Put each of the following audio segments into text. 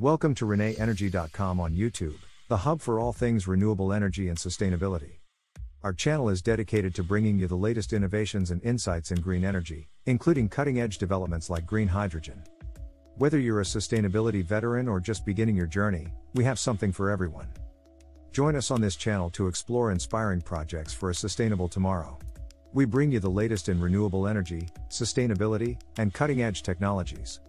Welcome to ReneEnergy.com on YouTube, the hub for all things renewable energy and sustainability. Our channel is dedicated to bringing you the latest innovations and insights in green energy, including cutting edge developments like green hydrogen. Whether you're a sustainability veteran or just beginning your journey, we have something for everyone. Join us on this channel to explore inspiring projects for a sustainable tomorrow. We bring you the latest in renewable energy, sustainability, and cutting edge technologies.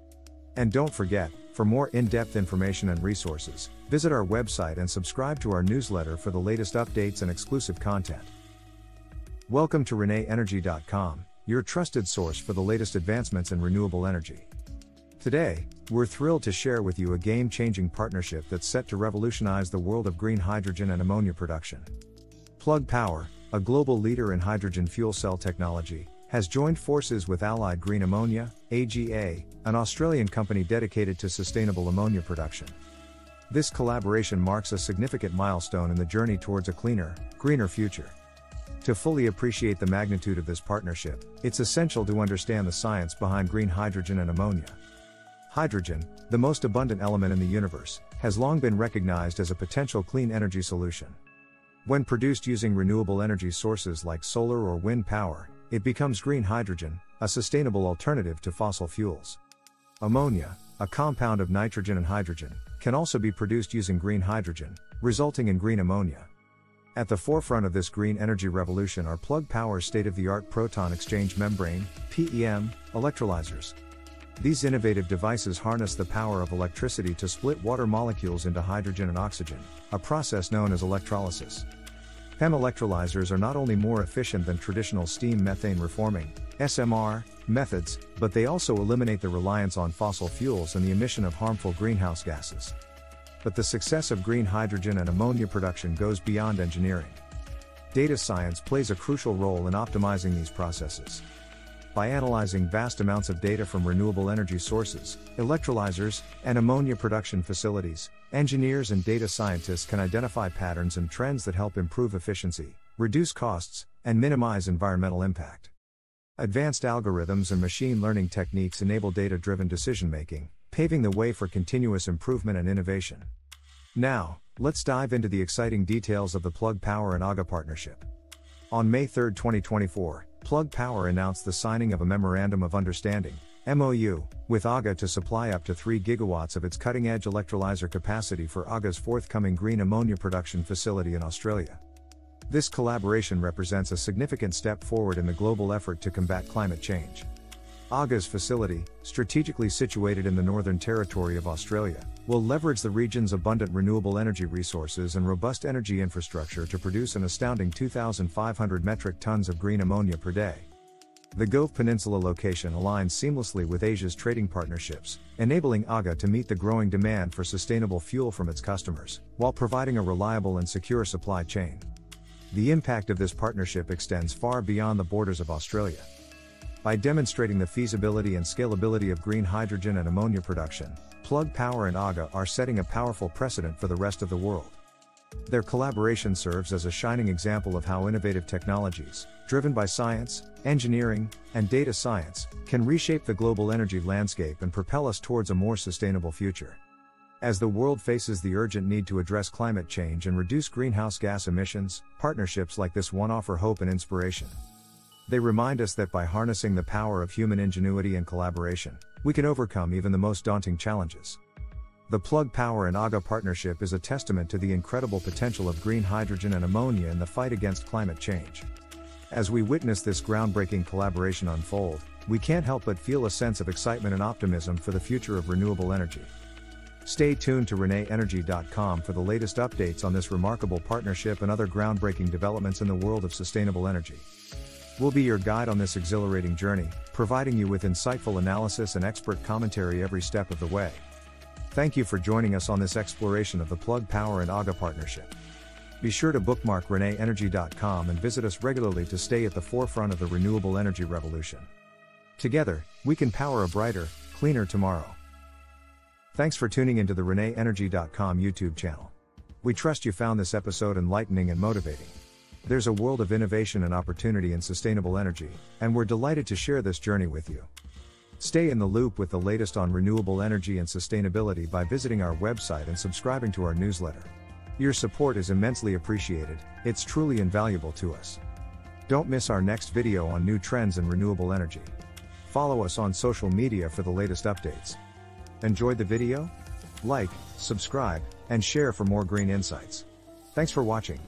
And don't forget, for more in depth information and resources, visit our website and subscribe to our newsletter for the latest updates and exclusive content. Welcome to ReneEnergy.com, your trusted source for the latest advancements in renewable energy. Today, we're thrilled to share with you a game changing partnership that's set to revolutionize the world of green hydrogen and ammonia production. Plug Power, a global leader in hydrogen fuel cell technology, has joined forces with Allied Green Ammonia, AGA, an Australian company dedicated to sustainable ammonia production. This collaboration marks a significant milestone in the journey towards a cleaner, greener future. To fully appreciate the magnitude of this partnership, it's essential to understand the science behind green hydrogen and ammonia. Hydrogen, the most abundant element in the universe, has long been recognized as a potential clean energy solution. When produced using renewable energy sources like solar or wind power, it becomes green hydrogen, a sustainable alternative to fossil fuels. Ammonia, a compound of nitrogen and hydrogen, can also be produced using green hydrogen, resulting in green ammonia. At the forefront of this green energy revolution are Plug Power's state of the art proton exchange membrane, PEM, electrolyzers. These innovative devices harness the power of electricity to split water molecules into hydrogen and oxygen, a process known as electrolysis. PEM electrolyzers are not only more efficient than traditional steam methane reforming SMR methods, but they also eliminate the reliance on fossil fuels and the emission of harmful greenhouse gases. But the success of green hydrogen and ammonia production goes beyond engineering. Data science plays a crucial role in optimizing these processes by analyzing vast amounts of data from renewable energy sources, electrolyzers, and ammonia production facilities, engineers and data scientists can identify patterns and trends that help improve efficiency, reduce costs, and minimize environmental impact. Advanced algorithms and machine learning techniques enable data driven decision making, paving the way for continuous improvement and innovation. Now, let's dive into the exciting details of the Plug Power and AGA partnership. On May 3, 2024, Plug Power announced the signing of a Memorandum of Understanding, MOU, with AGA to supply up to 3 gigawatts of its cutting edge electrolyzer capacity for AGA's forthcoming green ammonia production facility in Australia. This collaboration represents a significant step forward in the global effort to combat climate change. AGA's facility, strategically situated in the Northern Territory of Australia, will leverage the region's abundant renewable energy resources and robust energy infrastructure to produce an astounding 2,500 metric tons of green ammonia per day. The Gove Peninsula location aligns seamlessly with Asia's trading partnerships, enabling AGA to meet the growing demand for sustainable fuel from its customers, while providing a reliable and secure supply chain. The impact of this partnership extends far beyond the borders of Australia. By demonstrating the feasibility and scalability of green hydrogen and ammonia production, Plug Power and AGA are setting a powerful precedent for the rest of the world. Their collaboration serves as a shining example of how innovative technologies, driven by science, engineering, and data science, can reshape the global energy landscape and propel us towards a more sustainable future. As the world faces the urgent need to address climate change and reduce greenhouse gas emissions, partnerships like this one offer hope and inspiration. They remind us that by harnessing the power of human ingenuity and collaboration, we can overcome even the most daunting challenges. The Plug Power and AGA partnership is a testament to the incredible potential of green hydrogen and ammonia in the fight against climate change. As we witness this groundbreaking collaboration unfold, we can't help but feel a sense of excitement and optimism for the future of renewable energy. Stay tuned to ReneEnergy.com for the latest updates on this remarkable partnership and other groundbreaking developments in the world of sustainable energy. We'll be your guide on this exhilarating journey, providing you with insightful analysis and expert commentary every step of the way. Thank you for joining us on this exploration of the Plug Power and AGA partnership. Be sure to bookmark ReneEnergy.com and visit us regularly to stay at the forefront of the renewable energy revolution. Together, we can power a brighter, cleaner tomorrow. Thanks for tuning into the ReneEnergy.com YouTube channel. We trust you found this episode enlightening and motivating. There's a world of innovation and opportunity in sustainable energy, and we're delighted to share this journey with you. Stay in the loop with the latest on renewable energy and sustainability by visiting our website and subscribing to our newsletter. Your support is immensely appreciated, it's truly invaluable to us. Don't miss our next video on new trends in renewable energy. Follow us on social media for the latest updates. Enjoyed the video? Like, subscribe, and share for more green insights. Thanks for watching.